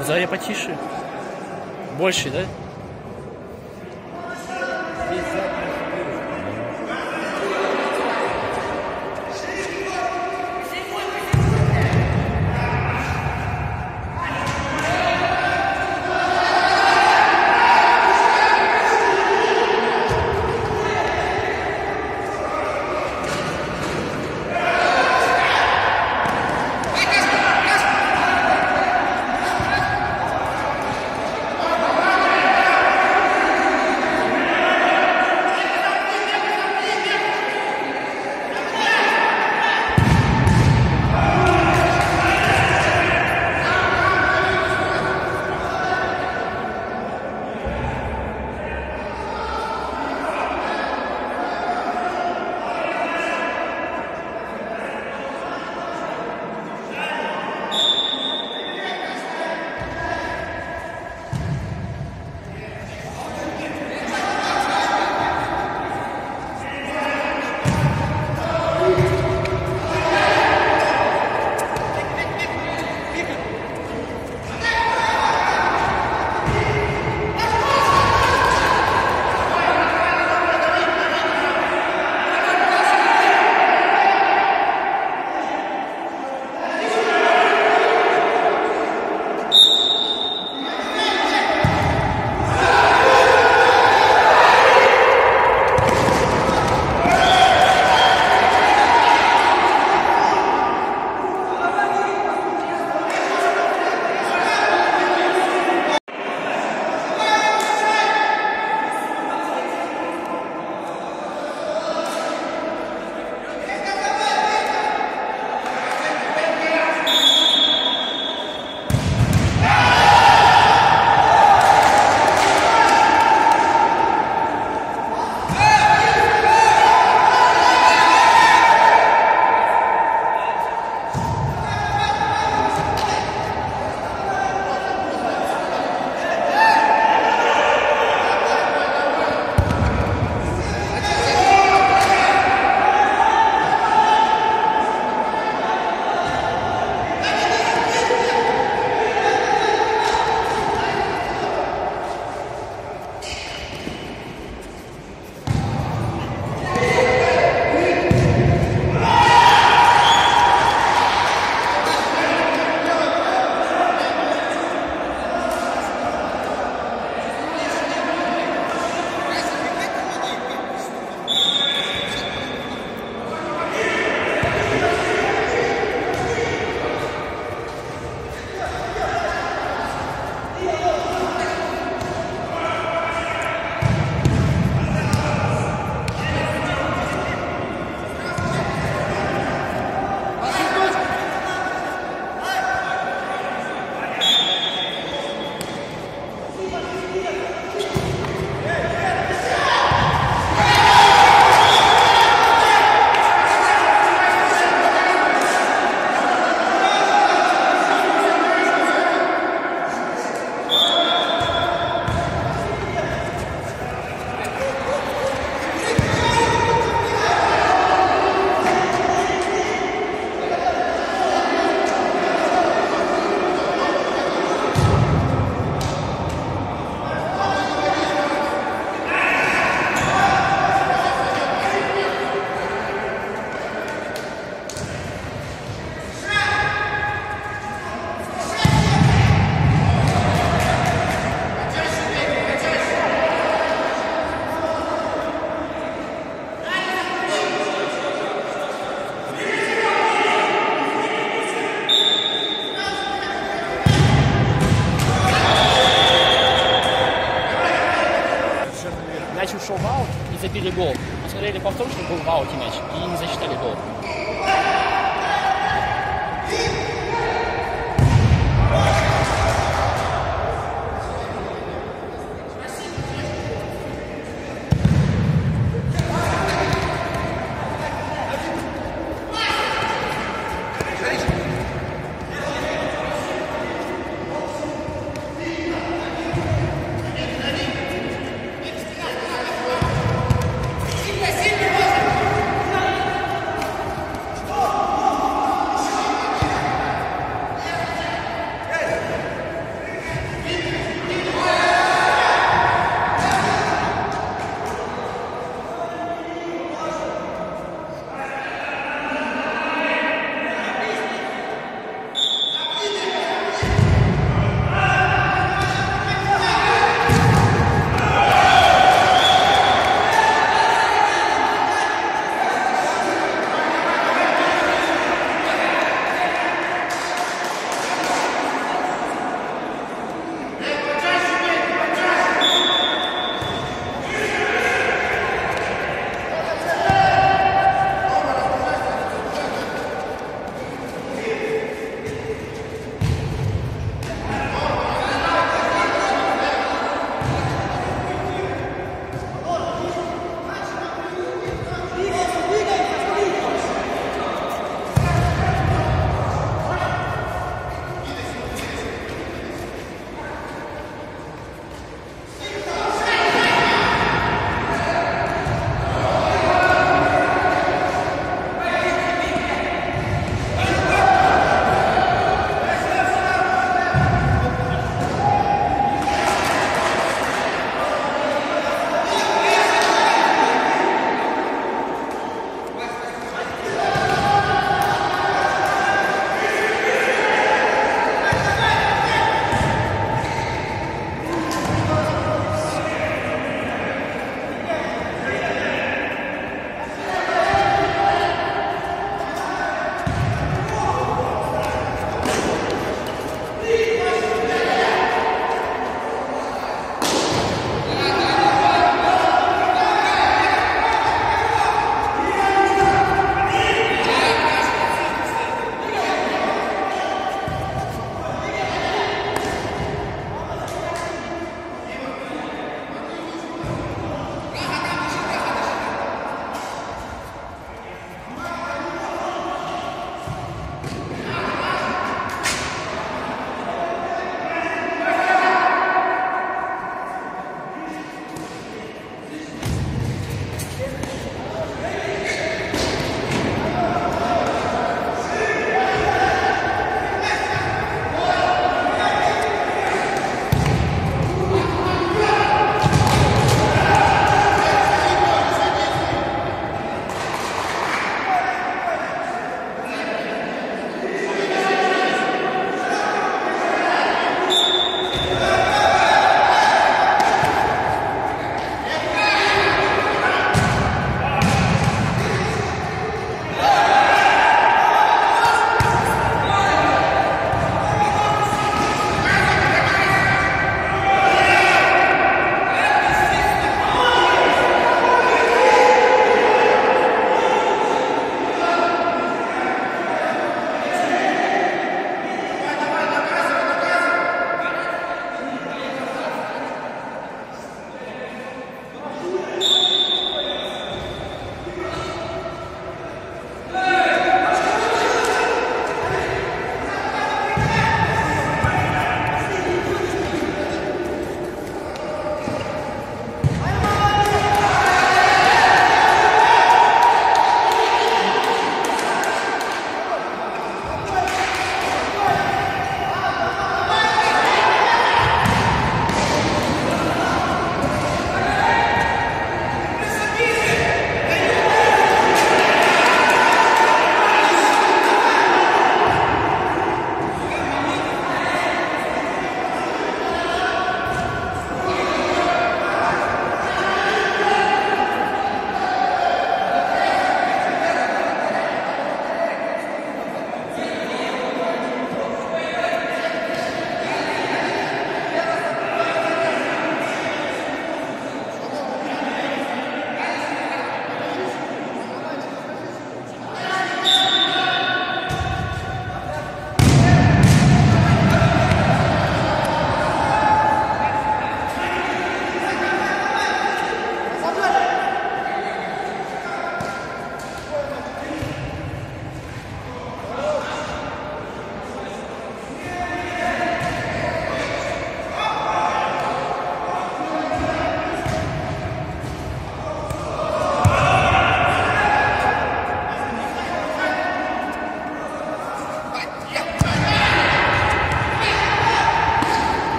Там в зале потише. Больше, да? Гол. Посмотрели повтор, что был в ауте и не засчитали гол.